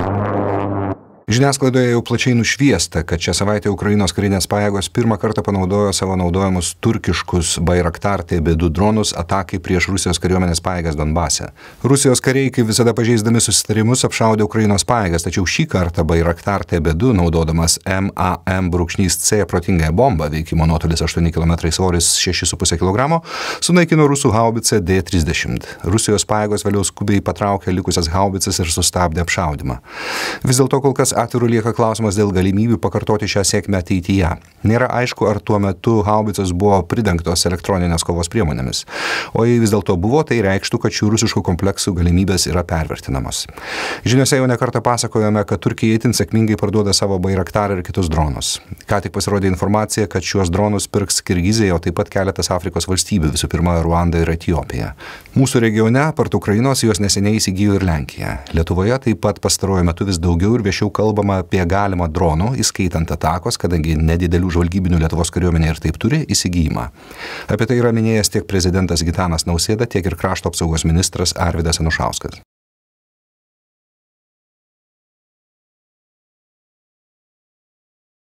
you. Žiniasklaidoje jau plačiai nušviesta, kad šią savaitę Ukrainos karinės pajėgos pirmą kartą panaudojo savo naudojamus turkiškus Bayraktar TB2 dronus atakai prieš Rusijos kariuomenės pajėgas Donbase. Rusijos kariai, kaip visada pažeisdami susitarimus, apšaudė Ukrainos pajėgas, tačiau šį kartą Bayraktar TB2, naudodamas MAM-C protingąją bombą, veikimo nuotolis 8 km, svoris 6,5 kg, sunaikino rusų haubicę D-30. Rusijos pajėgos vėliau skubiai patraukė likusias haubicas ir sustabdė apšaudimą. Vis dėlto kol kas atviru lieka klausimas dėl galimybių pakartoti šią sėkmę ateityje. Nėra aišku, ar tuo metu haubicos buvo pridengtos elektroninės kovos priemonėmis. O jei vis dėlto buvo, tai reikštų, kad šių rusiškų kompleksų galimybės yra pervertinamos. Žiniuose jau nekartą pasakojome, kad Turkija itin sėkmingai parduoda savo Bairaktar ir kitus dronus. Ką tik pasirodė informacija, kad šiuos dronus pirks Kirgizija, o taip pat keletas Afrikos valstybių, visų pirma Ruanda ir Etijopija. Mūsų regione, apart Ukrainos, juos neseniai įsigijo ir Lenkija. Lietuvoje taip pat pastaruoju metu vis daugiau ir viešiau kalba kalbama apie galimą dronų, įskaitant atakos, kadangi nedidelių žvalgybinių Lietuvos kariuomenė ir taip turi įsigijimą. Apie tai yra minėjęs tiek prezidentas Gitanas Nausėda, tiek ir krašto apsaugos ministras Arvidas Anušauskas.